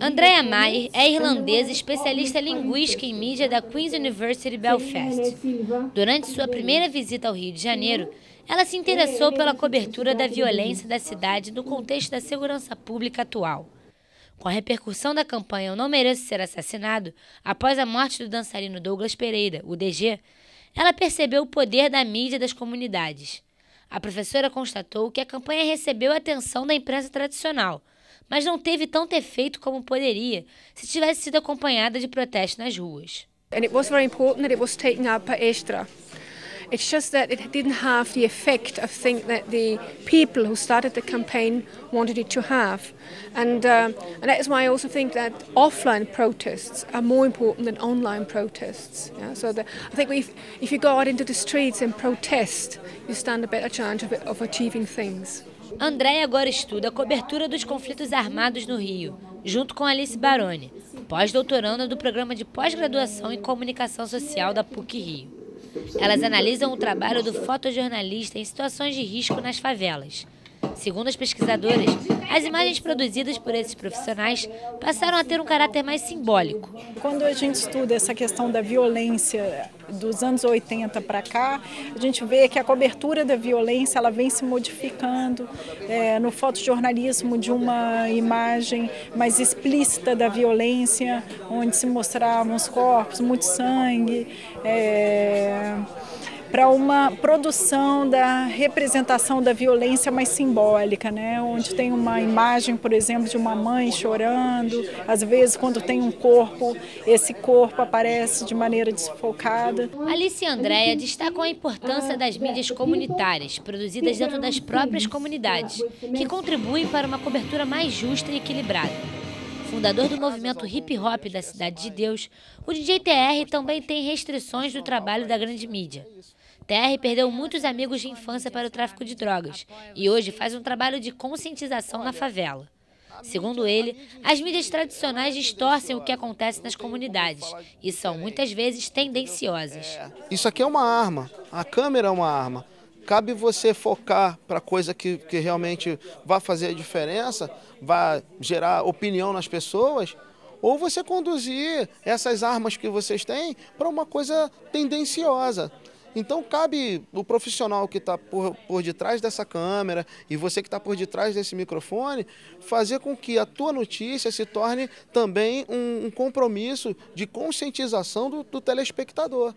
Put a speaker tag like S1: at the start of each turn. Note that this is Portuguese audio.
S1: Andrea Mayer é irlandesa especialista linguística e mídia da Queen's University Belfast. Durante sua primeira visita ao Rio de Janeiro, ela se interessou pela cobertura da violência da cidade no contexto da segurança pública atual. Com a repercussão da campanha Eu Não Mereço Ser Assassinado, após a morte do dançarino Douglas Pereira, o DG, ela percebeu o poder da mídia das comunidades. A professora constatou que a campanha recebeu a atenção da imprensa tradicional, mas não teve tanto efeito como poderia se tivesse sido acompanhada de protestos nas ruas.
S2: And it was very important that it was taken up by. It's just that it didn't have the effect I think that the people who started the campaign wanted it to have. And, uh, and that is why I also think that offline protests are more important than online protests. Yeah? So the, I think if, if you go out into the streets and protest, you stand a better chance of, of achieving things.
S1: André agora estuda a cobertura dos conflitos armados no Rio, junto com Alice Baroni, pós-doutoranda do programa de pós-graduação em comunicação social da PUC-Rio. Elas analisam o trabalho do fotojornalista em situações de risco nas favelas. Segundo as pesquisadoras, as imagens produzidas por esses profissionais passaram a ter um caráter mais simbólico.
S3: Quando a gente estuda essa questão da violência dos anos 80 para cá, a gente vê que a cobertura da violência ela vem se modificando é, no fotojornalismo de uma imagem mais explícita da violência, onde se mostravam os corpos, muito sangue. É, para uma produção da representação da violência mais simbólica, né? onde tem uma imagem, por exemplo, de uma mãe chorando, às vezes quando tem um corpo, esse corpo aparece de maneira desfocada.
S1: Alice Andréia destacam a importância das mídias comunitárias, produzidas dentro das próprias comunidades, que contribuem para uma cobertura mais justa e equilibrada. Fundador do movimento hip hop da Cidade de Deus, o DJ TR também tem restrições do trabalho da grande mídia. TR perdeu muitos amigos de infância para o tráfico de drogas e hoje faz um trabalho de conscientização na favela. Segundo ele, as mídias tradicionais distorcem o que acontece nas comunidades e são muitas vezes tendenciosas.
S4: Isso aqui é uma arma, a câmera é uma arma. Cabe você focar para coisa que, que realmente vai fazer a diferença, vai gerar opinião nas pessoas, ou você conduzir essas armas que vocês têm para uma coisa tendenciosa. Então cabe o profissional que está por, por detrás dessa câmera e você que está por detrás desse microfone fazer com que a tua notícia se torne também um, um compromisso de conscientização do, do telespectador.